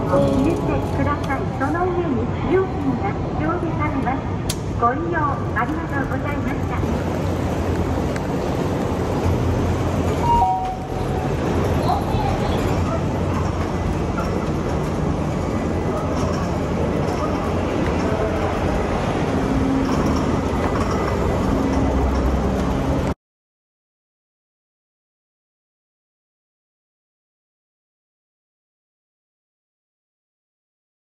ください。その上に料金が表示されます。ご利用ありがとうございました。